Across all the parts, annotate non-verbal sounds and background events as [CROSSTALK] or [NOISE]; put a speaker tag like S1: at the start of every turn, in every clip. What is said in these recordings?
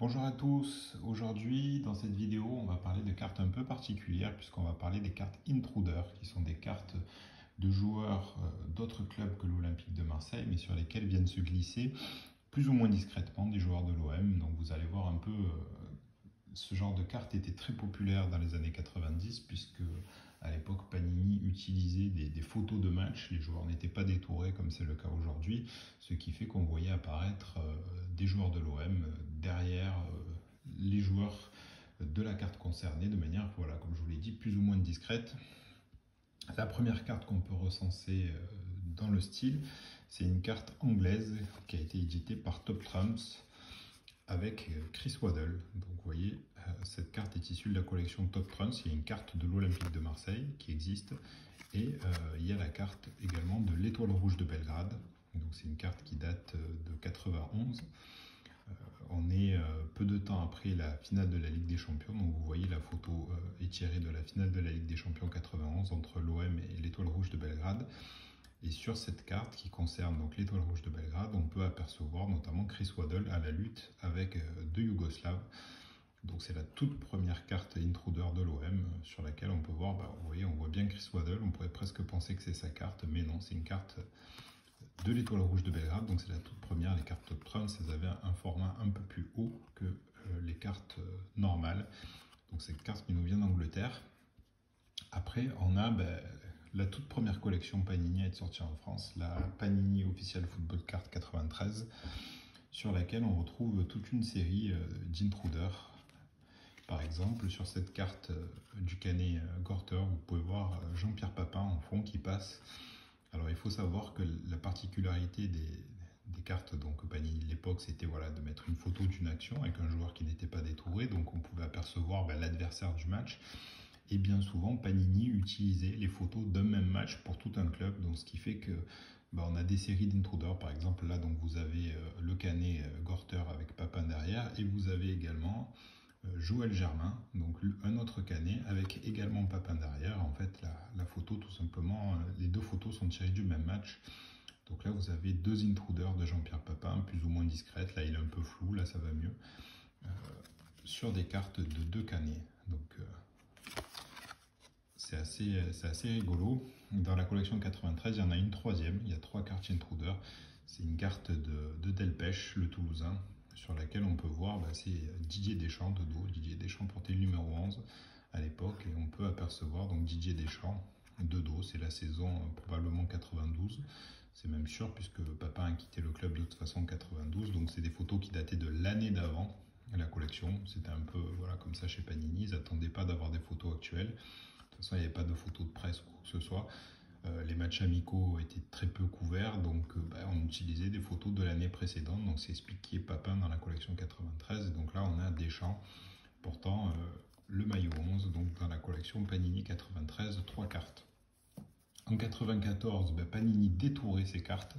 S1: Bonjour à tous, aujourd'hui dans cette vidéo on va parler de cartes un peu particulières puisqu'on va parler des cartes Intruder qui sont des cartes de joueurs euh, d'autres clubs que l'Olympique de Marseille mais sur lesquelles viennent se glisser plus ou moins discrètement des joueurs de l'OM donc vous allez voir un peu euh, ce genre de carte était très populaire dans les années 90 puisque à l'époque Panini utilisait des, photos de match, les joueurs n'étaient pas détourés comme c'est le cas aujourd'hui, ce qui fait qu'on voyait apparaître euh, des joueurs de l'OM derrière euh, les joueurs de la carte concernée de manière, voilà, comme je vous l'ai dit, plus ou moins discrète. La première carte qu'on peut recenser euh, dans le style, c'est une carte anglaise qui a été éditée par Top Trumps avec euh, Chris Waddle. Donc vous voyez, cette carte est issue de la collection Top Trumps. Il y a une carte de l'Olympique de Marseille qui existe. Et il y a la carte également de l'Étoile Rouge de Belgrade. Donc c'est une carte qui date de 91. On est peu de temps après la finale de la Ligue des Champions. Donc vous voyez la photo est tirée de la finale de la Ligue des Champions 91 entre l'OM et l'Étoile Rouge de Belgrade. Et sur cette carte qui concerne donc l'étoile rouge de Belgrade, on peut apercevoir notamment Chris Waddle à la lutte avec euh, deux Yougoslaves. Donc c'est la toute première carte intruder de l'OM euh, sur laquelle on peut voir, bah, vous voyez, on voit bien Chris Waddle, on pourrait presque penser que c'est sa carte, mais non, c'est une carte de l'étoile rouge de Belgrade, donc c'est la toute première, les cartes Top Trump, elles avaient un format un peu plus haut que euh, les cartes normales. Donc c'est une carte qui nous vient d'Angleterre. Après, on a bah, la toute première collection Panini est sortie en France, la Panini Official Football Card 93, sur laquelle on retrouve toute une série euh, d'intruders. Par exemple, sur cette carte euh, du canet euh, Gorter, vous pouvez voir Jean-Pierre Papin en fond qui passe. Alors il faut savoir que la particularité des, cartes donc Panini de l'époque, c'était voilà, de mettre une photo d'une action avec un joueur qui n'était pas détouré, donc on pouvait apercevoir ben, l'adversaire du match. Et bien souvent Panini utilisait les photos d'un même match pour tout un club, donc ce qui fait que bah, on a des séries d'intruders, par exemple là donc vous avez euh, le canet euh, Gorter avec Papin derrière. Et vous avez également euh, Joël Germain, donc un autre canet avec également Papin derrière. Simplement, les deux photos sont tirées du même match. Donc là vous avez deux intruders de Jean-Pierre Papin, plus ou moins discrètes, là il est un peu flou, là ça va mieux, sur des cartes de deux canets. Donc c'est assez, rigolo. Dans la collection 93, il y en a une troisième. Il y a trois cartes Intruder. C'est une carte de, de Delpech, le Toulousain, sur laquelle on peut voir, bah, c'est Didier Deschamps de dos. Didier Deschamps portait le numéro 11 à l'époque et on peut apercevoir donc Didier Deschamps de dos. C'est la saison euh, probablement 92. C'est même sûr puisque papa a quitté le club de toute façon en 92. Donc c'est des photos qui dataient de l'année d'avant la collection. C'était un peu voilà comme ça chez Panini. Ils n'attendaient pas d'avoir des photos actuelles il n'y avait pas de photos de presse ou quoi que ce soit. Euh, les matchs amicaux étaient très peu couverts, donc euh, bah, on utilisait des photos de l'année précédente. Donc c'est expliqué Papin dans la collection 93. Et donc là, on a Deschamps portant le maillot 11, donc dans la collection Panini 93, trois cartes. En 94, bah, Panini détourait ses cartes,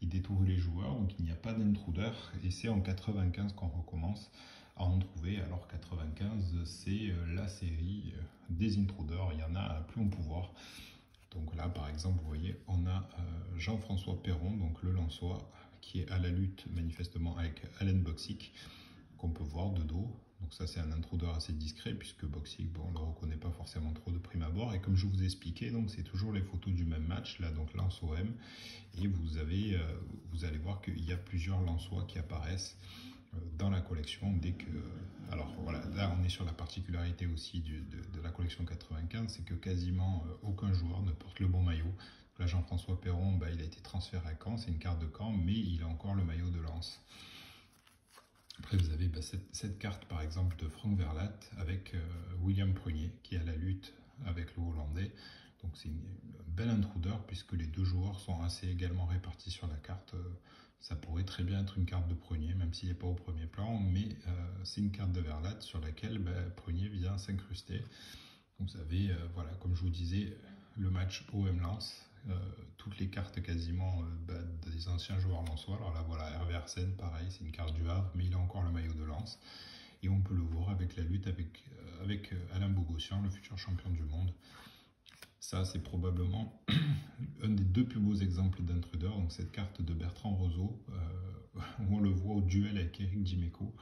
S1: il détourait les joueurs, donc il n'y a pas d'intruder. Et c'est en 95 qu'on recommence à en trouver. Alors 95, c'est euh, la série euh, des intruders, il y en a plus en pouvoir. Donc là, par exemple, vous voyez, on a euh, Jean-François Perron, donc le Lançois, qui est à la lutte manifestement avec Alain Boxic, qu'on peut voir de dos. Donc ça, c'est un intruder assez discret, puisque Boxic, bon, on ne le reconnaît pas forcément trop de prime abord. Et comme je vous ai donc c'est toujours les photos du même match, là, donc Lance OM. Et vous, avez, vous allez voir qu'il y a plusieurs Lançois qui apparaissent dans la collection dès que... Alors voilà, là on est sur la particularité aussi de, la collection 95, c'est que quasiment euh, aucun joueur ne porte le bon maillot. Là Jean-François Perron, bah, il a été transféré à Caen, c'est une carte de Caen, mais il a encore le maillot de Lens. Après vous avez bah, cette, carte par exemple de Franck Verlat avec euh, William Prunier qui à la lutte avec le Hollandais. Donc c'est une belle intruder puisque les deux joueurs sont assez également répartis sur la carte. Ça pourrait très bien être une carte de Prunier, même s'il n'est pas au premier plan, mais euh, c'est une carte de Verlat sur laquelle bah, Prunier vient s'incruster. Vous avez, euh, voilà, comme je vous disais, le match OM euh, toutes les cartes quasiment bah, des anciens joueurs lensois. Alors là, voilà, Hervé Arsène, pareil, c'est une carte du Havre, mais il a encore le maillot de Lens. Et on peut le voir avec la lutte avec, avec Alain Bogossian, le futur champion du monde. Ça, c'est probablement [CLEARS THROAT] un des deux plus beaux exemples d'intruder. Donc cette carte de Bertrand Roseau, euh, où [LAUGHS] on le voit au duel avec Eric Dimeco.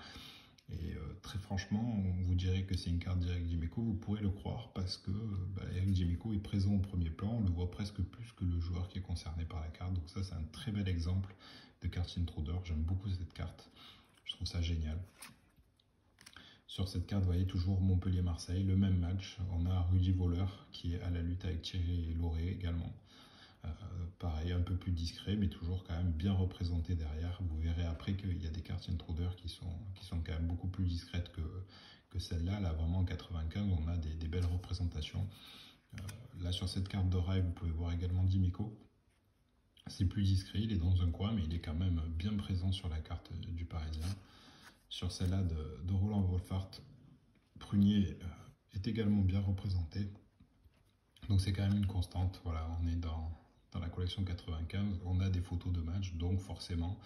S1: Et euh, très franchement, on vous dirait que c'est une carte d'Eric Dimeco, vous pourrez le croire parce que bah, Eric Dimeco est présent au premier plan, on le voit presque plus que le joueur qui est concerné par la carte. Donc ça c'est un très bel exemple de carte intruder, j'aime beaucoup cette carte, je trouve ça génial. Sur cette carte, vous voyez toujours Montpellier-Marseille, le même match. On a Rudy Voleur qui est à la lutte avec Thierry Lauré également. Euh, pareil, un peu plus discret, mais toujours quand même bien représenté derrière. Vous verrez après qu'il y a des cartes intruder qui sont, qui sont plus discrètes que, que celle-là. Là, vraiment en 95, on a des, belles représentations. Euh, là, sur cette carte de rail, vous pouvez voir également Dimico. C'est plus discret, il est dans un coin, mais il est quand même bien présent sur la carte du Parisien. Sur celle-là de, Roland Wolfart, Prunier euh, est également bien représenté. Donc c'est quand même une constante. Voilà, on est dans, dans la collection 95, on a des photos de match, donc forcément,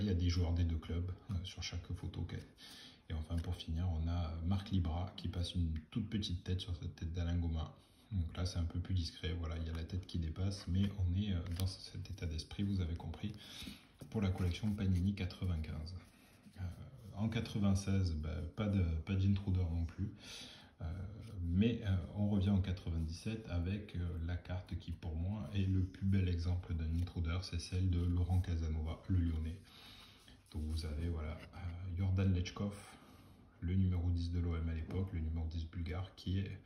S1: il y a des joueurs des deux clubs euh, sur chaque photo. Et enfin, pour finir, on a Marc Libra qui passe une toute petite tête sur cette tête d'Alain Goma. Donc là, c'est un peu plus discret. Voilà, il y a la tête qui dépasse, mais on est euh, dans cet état d'esprit, vous avez compris, pour la collection Panini 95. en 96, ben, pas d'intruder pas non plus. Euh, mais euh, on revient en 97 avec euh, la carte qui pour moi est le plus bel exemple d'un intruder, c'est celle de Laurent Casanova, le Lyonnais. Donc vous avez voilà Jordan Lechkov, le numéro 10 de l'OM à l'époque, le numéro 10 bulgare, qui est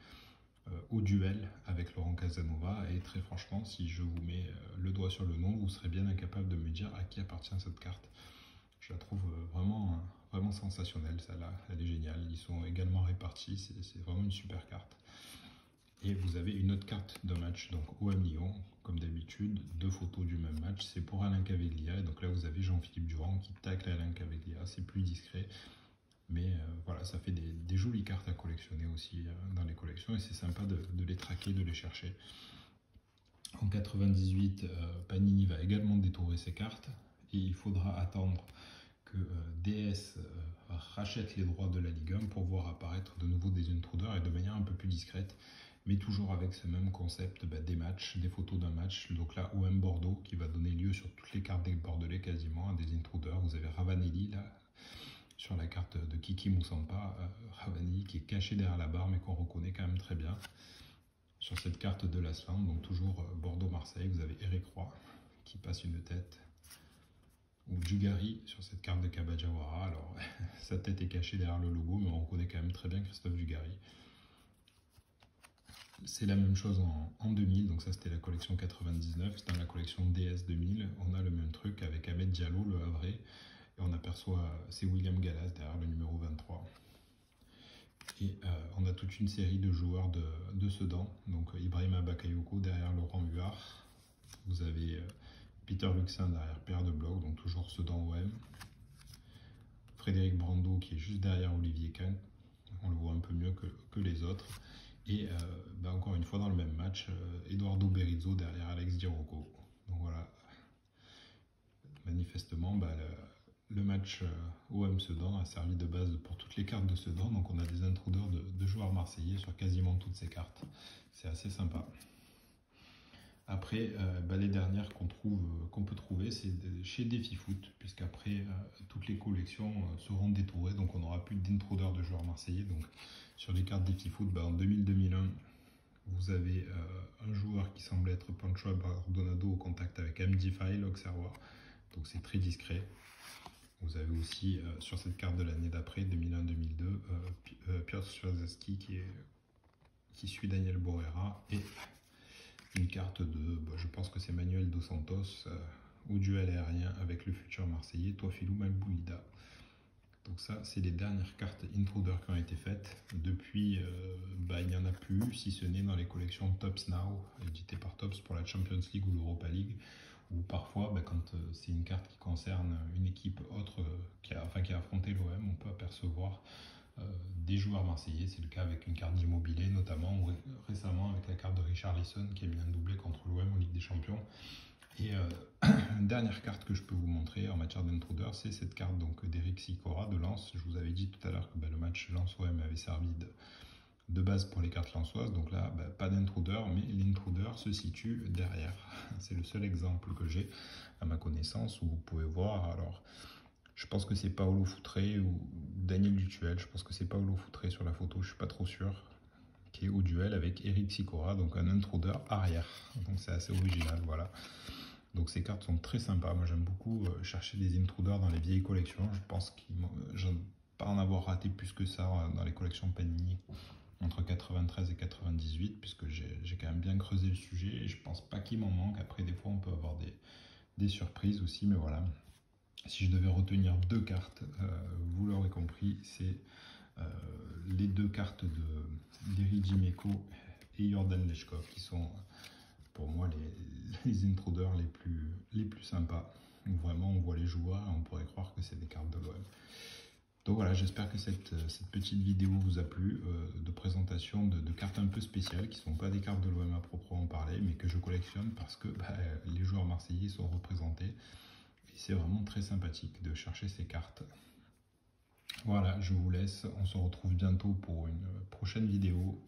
S1: au duel avec Laurent Casanova. Et très franchement, si je vous mets le doigt sur le nom, vous serez bien incapable de me dire à qui appartient cette carte. Je la trouve vraiment Vraiment sensationnelle, celle-là. Elle est géniale. Ils sont également répartis. C'est vraiment une super carte. Et vous avez une autre carte de match, donc OM Lyon, comme d'habitude, deux photos du même match. C'est pour Alain Caveglia. Et donc là, vous avez Jean-Philippe Durand qui tacle Alain Caveglia. C'est plus discret. Mais euh, voilà, ça fait des, jolies cartes à collectionner aussi euh, dans les collections. Et c'est sympa de, les traquer, de les chercher. En 98, euh, Panini va également détourer ses cartes. Il faudra attendre que euh, DS euh, rachète les droits de la Ligue 1 pour voir apparaître de nouveau des intruders et de manière un peu plus discrète, mais toujours avec ce même concept bah, des matchs, des photos d'un match. Donc là, OM Bordeaux qui va donner lieu sur toutes les cartes des Bordelais quasiment à des intruders. Vous avez Ravanelli là, sur la carte de Kiki Moussampa, euh, Ravanelli qui est caché derrière la barre mais qu'on reconnaît quand même très bien. Sur cette carte de l'Aslan, donc toujours Bordeaux-Marseille, vous avez Eric Roy qui passe une tête ou sur cette carte de Kabajawara. Alors, [LAUGHS] sa tête est cachée derrière le logo, mais on reconnaît quand même très bien Christophe Dugari. C'est la même chose en, 2000, donc ça c'était la collection 99. Dans la collection DS 2000, on a le même truc avec Ahmed Diallo, le Havre, et on aperçoit, c'est William Gallas derrière le numéro 23. Et euh, on a toute une série de joueurs de, de Sedan, donc Ibrahima Bakayoko derrière Laurent Huard. Vous avez euh, Peter Luxin derrière Pierre de Bloch, donc toujours ceux OM. Frédéric Brando qui est juste derrière Olivier Kahn, on le voit un peu mieux que, les autres. Et euh, bah, encore une fois dans le même match, euh, Eduardo Berizzo derrière Alex Dirocco. Donc voilà, manifestement, bah, le, match euh, OM-Sedan a servi de base pour toutes les cartes de Sedan. Donc on a des intruders de joueurs marseillais sur quasiment toutes ces cartes. C'est assez sympa. Après, euh, bah, les dernières qu'on trouve, euh, qu'on peut trouver, c'est chez DefiFoot, puisqu'après, euh, toutes les collections seront détourées, donc on n'aura plus d'intruder de joueurs marseillais. Donc, sur les cartes DefiFoot, bah, en 2000-2001, vous avez un joueur qui semble être Pancho Bardonado au contact avec MD File, Auxerrois, donc c'est très discret. Vous avez aussi sur cette carte de l'année d'après, 2001-2002, Piotr Swarzewski qui, qui suit Daniel Borrera et une carte de, bah, je pense que c'est Manuel Dos Santos, euh, au duel aérien avec le futur Marseillais, Toafilou Malbouida. Donc ça, c'est les dernières cartes Intruder qui ont été faites. Depuis, euh, bah, il n'y en a plus, si ce n'est dans les collections Tops Now, éditées par Tops pour la Champions League ou l'Europa League, ou parfois, bah, quand euh, c'est une carte qui concerne une équipe autre qui, a, enfin, qui a affronté l'OM, on peut apercevoir euh, des joueurs marseillais. C'est le cas avec une carte d'immobilier, notamment récemment avec la carte de Richard Lisson qui a mis un doublé contre l'OM en Ligue des Champions. Et euh, [CLEARS THROAT] une dernière carte que je peux vous montrer en matière d'intruder, c'est cette carte donc d'Eric Sicora de Lens. Je vous avais dit tout à l'heure que bah, le match Lens-OM avait servi de, base pour les cartes lensoises. Donc là, bah, pas d'intruder, mais l'intruder se situe derrière. [LAUGHS] C'est le seul exemple que j'ai à ma connaissance où vous pouvez voir. Alors, Je pense que c'est Paolo Foutré ou Daniel Dutuel. Je pense que c'est Paolo Foutré sur la photo, je suis pas trop sûr. Qui est au duel avec Eric Sicora, donc un intruder arrière. Donc c'est assez original, voilà. Donc ces cartes sont très sympas. Moi j'aime beaucoup euh, chercher des intruders dans les vieilles collections. Je pense qu'il pas en avoir raté plus que ça euh, dans les collections Panini entre 93 et 98 puisque j'ai quand même bien creusé le sujet et je pense pas qu'il m'en manque. Après des fois on peut avoir des, des surprises aussi mais voilà. Si je devais retenir deux cartes, euh, vous l'aurez compris, c'est les deux cartes d'Eri Jiméco et Jordan Lechkov qui sont pour moi les, intruders les plus, les sympas. vraiment on voit les joueurs et on pourrait croire que c'est des cartes de l'OM. Donc voilà, j'espère que cette, petite vidéo vous a plu, euh, de présentation de, cartes un peu spéciales, qui ne sont pas des cartes de l'OM à proprement parler, mais que je collectionne parce que bah, les joueurs marseillais sont représentés. C'est vraiment très sympathique de chercher ces cartes. Voilà, je vous laisse, on se retrouve bientôt pour une prochaine vidéo.